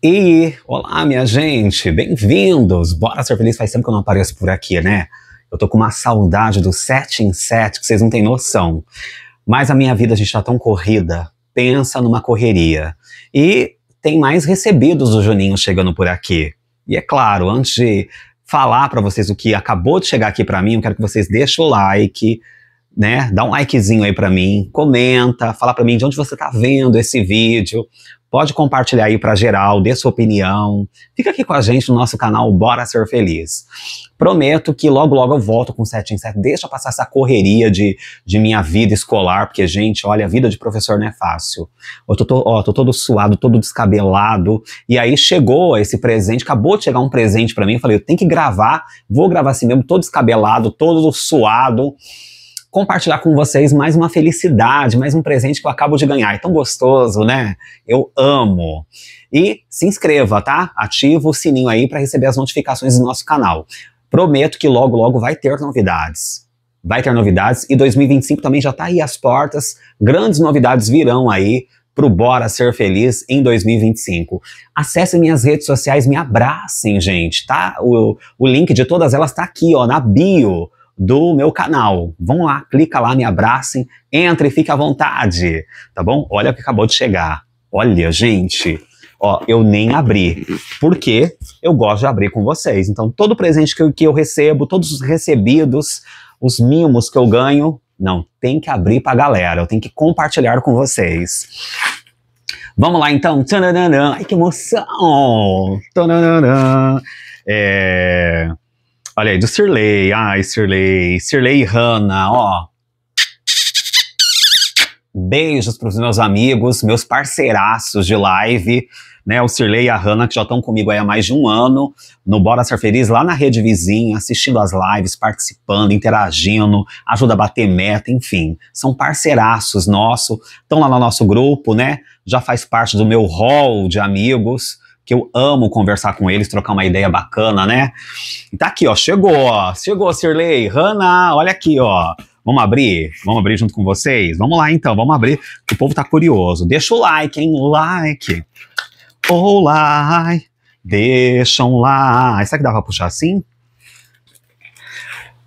E olá, minha gente, bem-vindos! Bora ser feliz, faz tempo que eu não apareço por aqui, né? Eu tô com uma saudade do 7 em 7 que vocês não têm noção. Mas a minha vida, a gente tá tão corrida, pensa numa correria. E tem mais recebidos do Juninho chegando por aqui. E é claro, antes de falar para vocês o que acabou de chegar aqui para mim, eu quero que vocês deixem o like, né? Dá um likezinho aí para mim, comenta, fala para mim de onde você tá vendo esse vídeo, Pode compartilhar aí para geral, dê sua opinião. Fica aqui com a gente no nosso canal Bora Ser Feliz. Prometo que logo logo eu volto com 7 em 7. Deixa passar essa correria de, de minha vida escolar, porque, gente, olha, a vida de professor não é fácil. Eu tô, tô, ó, tô todo suado, todo descabelado. E aí chegou esse presente, acabou de chegar um presente para mim. Eu falei, eu tenho que gravar, vou gravar assim mesmo, todo descabelado, todo suado compartilhar com vocês mais uma felicidade, mais um presente que eu acabo de ganhar. É tão gostoso, né? Eu amo. E se inscreva, tá? Ativa o sininho aí para receber as notificações do nosso canal. Prometo que logo, logo vai ter novidades. Vai ter novidades e 2025 também já está aí às portas. Grandes novidades virão aí pro Bora Ser Feliz em 2025. Acesse minhas redes sociais, me abracem, gente, tá? O, o link de todas elas está aqui, ó, na bio do meu canal. Vão lá, clica lá, me abracem, entre e fique à vontade, tá bom? Olha o que acabou de chegar. Olha, gente, ó, eu nem abri, porque eu gosto de abrir com vocês. Então, todo presente que eu, que eu recebo, todos os recebidos, os mimos que eu ganho, não, tem que abrir pra galera, eu tenho que compartilhar com vocês. Vamos lá então. Ai, que emoção! É... Olha aí, do Sirley. Ai, Sirley. Sirley e Hanna, ó. Beijos para os meus amigos, meus parceiraços de live, né? O Sirley e a Hanna, que já estão comigo aí há mais de um ano, no Bora Ser Feliz, lá na rede vizinha, assistindo as lives, participando, interagindo, ajuda a bater meta, enfim. São parceiraços nossos, estão lá no nosso grupo, né? Já faz parte do meu hall de amigos que eu amo conversar com eles, trocar uma ideia bacana, né? E tá aqui, ó, chegou, ó, chegou, Sirley, Hanna, olha aqui, ó. Vamos abrir? Vamos abrir junto com vocês? Vamos lá então, vamos abrir, que o povo tá curioso. Deixa o like, hein? Like. O like. Deixa um like. Será que dá pra puxar assim?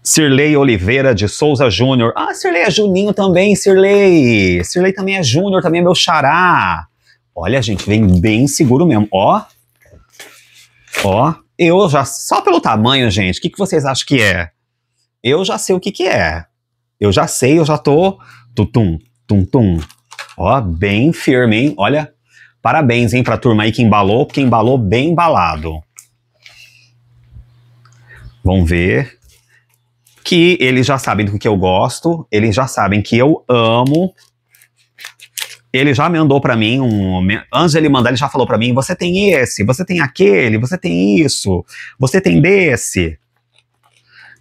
Sirley Oliveira de Souza Júnior. Ah, Sirley é Juninho também, Sirley. Sirley também é Júnior, também é meu xará. Olha, gente, vem bem seguro mesmo. Ó. Ó. Eu já. Só pelo tamanho, gente, o que, que vocês acham que é? Eu já sei o que, que é. Eu já sei, eu já tô. Tutum, tum, tum. Ó, bem firme, hein? Olha. Parabéns, hein, pra turma aí que embalou, porque embalou bem embalado. Vamos ver. Que eles já sabem do que eu gosto, eles já sabem que eu amo ele já mandou para mim um. Antes ele mandar, ele já falou para mim: você tem esse, você tem aquele, você tem isso, você tem desse.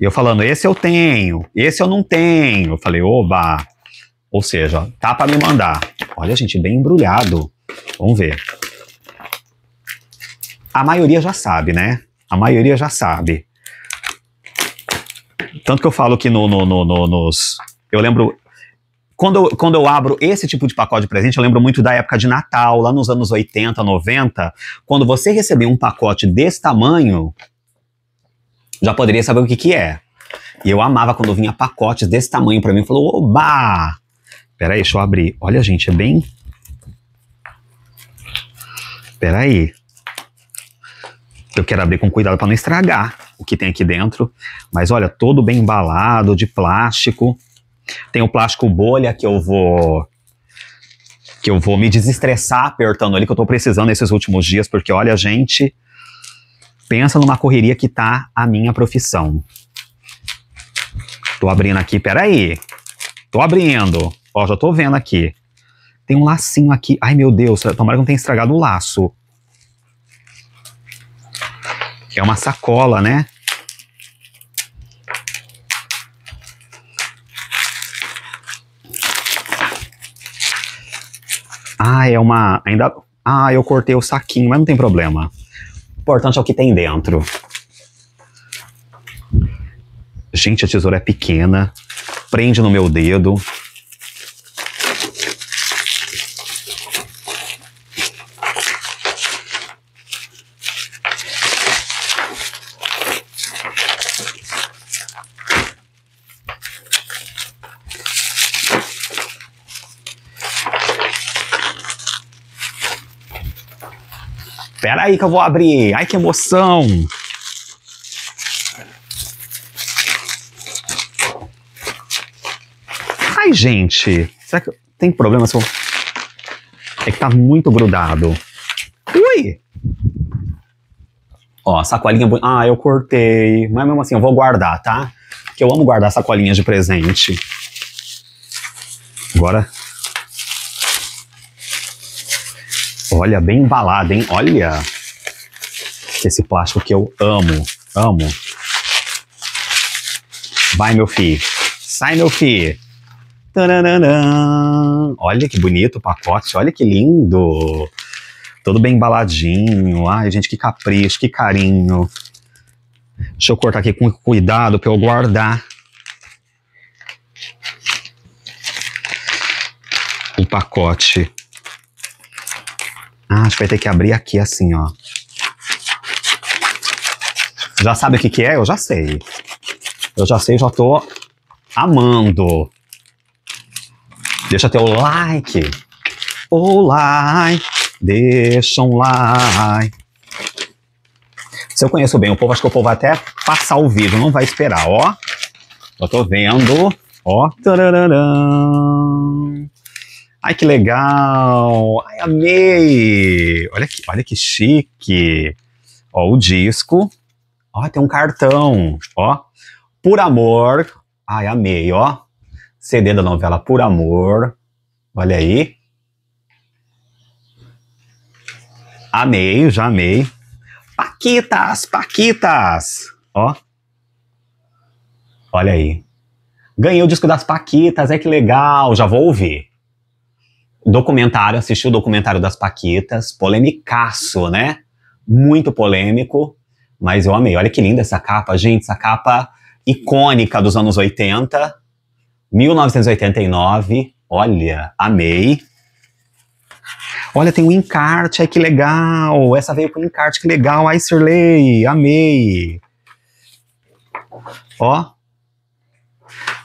E eu falando: esse eu tenho, esse eu não tenho. Eu falei: oba. Ou seja, tá para me mandar. Olha, gente, bem embrulhado. Vamos ver. A maioria já sabe, né? A maioria já sabe. Tanto que eu falo que no, no, no, no nos. Eu lembro, quando eu, quando eu abro esse tipo de pacote de presente, eu lembro muito da época de Natal, lá nos anos 80, 90, quando você recebia um pacote desse tamanho, já poderia saber o que que é. E eu amava quando vinha pacotes desse tamanho para mim. Falou, oba! Peraí, deixa eu abrir. Olha, gente, é bem... Peraí. Eu quero abrir com cuidado para não estragar o que tem aqui dentro. Mas olha, todo bem embalado, de plástico. Tem o plástico bolha que eu vou que eu vou me desestressar apertando ali, que eu tô precisando nesses últimos dias, porque olha, gente, pensa numa correria que tá a minha profissão. Tô abrindo aqui, peraí. Tô abrindo. Ó, já tô vendo aqui. Tem um lacinho aqui. Ai, meu Deus, tomara que não tenha estragado o laço. É uma sacola, né? Uma. Ainda. Ah, eu cortei o saquinho, mas não tem problema. O importante é o que tem dentro. Gente, a tesoura é pequena. Prende no meu dedo. Pera aí que eu vou abrir. Ai, que emoção. Ai, gente. Será que tem problema se eu... É que tá muito grudado. Ui! Ó, sacolinha... Ah, eu cortei. Mas mesmo assim, eu vou guardar, tá? Porque eu amo guardar sacolinhas de presente. Agora... Olha, bem embalado, hein? Olha! Esse plástico que eu amo. Amo. Vai, meu filho. Sai, meu filho. Taranana. Olha que bonito o pacote, olha que lindo. Todo bem embaladinho. Ai, gente, que capricho, que carinho. Deixa eu cortar aqui com cuidado para eu guardar. O pacote. Ah, acho que vai ter que abrir aqui assim, ó. Já sabe o que que é? Eu já sei. Eu já sei, já tô amando. Deixa teu like. O like. Deixa um like. Se eu conheço bem o povo, acho que o povo vai até passar o vídeo, não vai esperar, ó. Eu tô vendo, ó. Ai, que legal. Ai, amei. Olha que, olha que chique. Ó, o disco. Ó, tem um cartão, ó. Por amor. Ai, amei, ó. CD da novela Por Amor. Olha aí. Amei, já amei. Paquitas, Paquitas. Ó. Olha aí. Ganhei o disco das Paquitas, é que legal, já vou ouvir. Documentário, assisti o documentário das Paquitas, polemicaço, né? Muito polêmico, mas eu amei. Olha que linda essa capa, gente, essa capa icônica dos anos 80, 1989. Olha, amei. Olha, tem um encarte, ai que legal. Essa veio com encarte, que legal. Ai, Sirley, amei. Ó.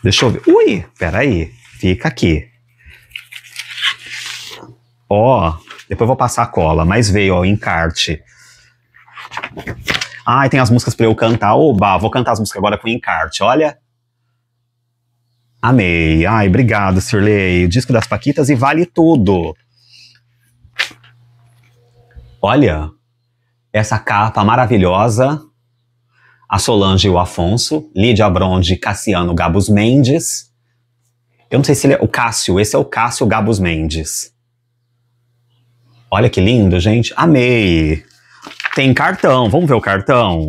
Deixa eu ver. Ui, peraí. Fica aqui. Ó, depois vou passar a cola, mas veio, ó, o encarte. Ai, tem as músicas pra eu cantar. Oba, vou cantar as músicas agora com encarte, olha. Amei. Ai, obrigado, Sirley. Disco das Paquitas e vale tudo. Olha, essa capa maravilhosa. A Solange e o Afonso. Lídia Bronde, Cassiano Gabus Mendes. Eu não sei se ele é o Cássio. Esse é o Cássio Gabus Mendes. Olha que lindo, gente. Amei. Tem cartão. Vamos ver o cartão.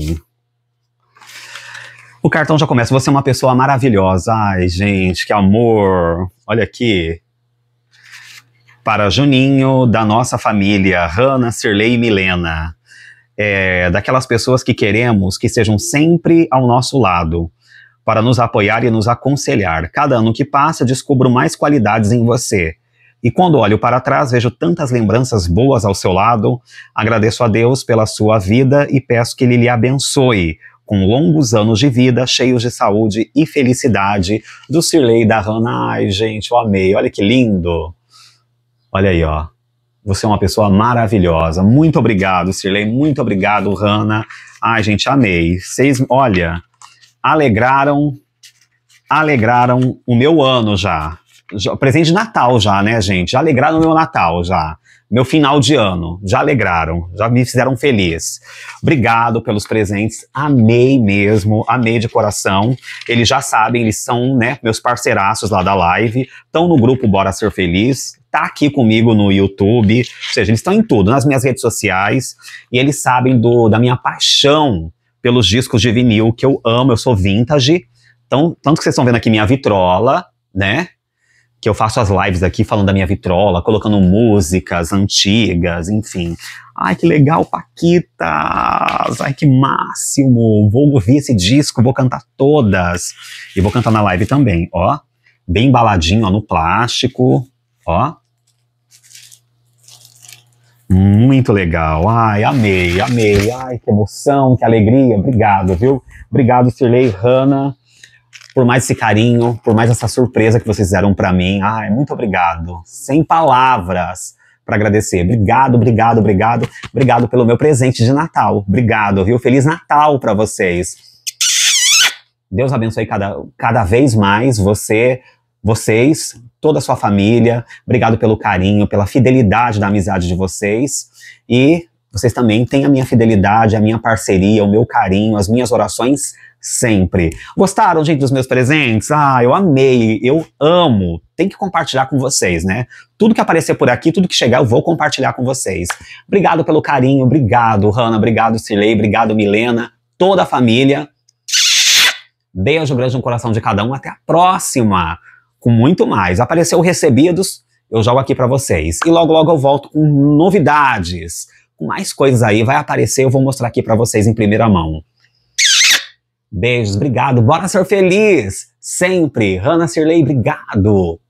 O cartão já começa. Você é uma pessoa maravilhosa. Ai, gente, que amor. Olha aqui. Para Juninho, da nossa família, Hanna, Sirley e Milena. É, daquelas pessoas que queremos que sejam sempre ao nosso lado, para nos apoiar e nos aconselhar. Cada ano que passa, descubro mais qualidades em você. E quando olho para trás, vejo tantas lembranças boas ao seu lado. Agradeço a Deus pela sua vida e peço que Ele lhe abençoe com longos anos de vida, cheios de saúde e felicidade, do Sirley e da Hannah. Ai, gente, eu amei, olha que lindo. Olha aí, ó. Você é uma pessoa maravilhosa. Muito obrigado, Sirley. Muito obrigado, Hannah. Ai, gente, amei. Vocês, olha, alegraram, alegraram o meu ano já. Presente de Natal já, né, gente? Já alegraram meu Natal já meu final de ano. Já alegraram, já me fizeram feliz. Obrigado pelos presentes, amei mesmo, amei de coração. Eles já sabem, eles são, né, meus parceiraços lá da live, estão no grupo Bora Ser Feliz, tá aqui comigo no YouTube, ou seja, eles estão em tudo, nas minhas redes sociais, e eles sabem do, da minha paixão pelos discos de vinil que eu amo, eu sou vintage. Então, tanto que vocês estão vendo aqui minha vitrola, né? Que eu faço as lives aqui falando da minha vitrola, colocando músicas antigas, enfim. Ai, que legal, Paquitas! Ai, que máximo! Vou ouvir esse disco, vou cantar todas. E vou cantar na live também, ó. Bem embaladinho, ó, no plástico, ó. Muito legal. Ai, amei, amei. Ai, que emoção, que alegria. Obrigado, viu? Obrigado, Sirley, Hanna por mais esse carinho, por mais essa surpresa que vocês fizeram para mim. Ai, muito obrigado. Sem palavras. para agradecer. Obrigado, obrigado, obrigado. Obrigado pelo meu presente de Natal. Obrigado, viu? Feliz Natal para vocês. Deus abençoe cada, cada vez mais você, vocês, toda a sua família. Obrigado pelo carinho, pela fidelidade da amizade de vocês. E vocês também têm a minha fidelidade, a minha parceria, o meu carinho, as minhas orações sempre. Gostaram, gente, dos meus presentes? Ah, eu amei, eu amo. Tem que compartilhar com vocês, né? Tudo que aparecer por aqui, tudo que chegar, eu vou compartilhar com vocês. Obrigado pelo carinho, obrigado, Hanna, obrigado, Cirlei, obrigado, Milena, toda a família. Beijo grande no coração de cada um. Até a próxima. Com muito mais. Apareceu recebidos, eu jogo aqui para vocês. E logo, logo eu volto com novidades. Com mais coisas aí. Vai aparecer, eu vou mostrar aqui para vocês em primeira mão. Beijos, obrigado. Bora ser feliz. Sempre. Hannah Sirley, obrigado.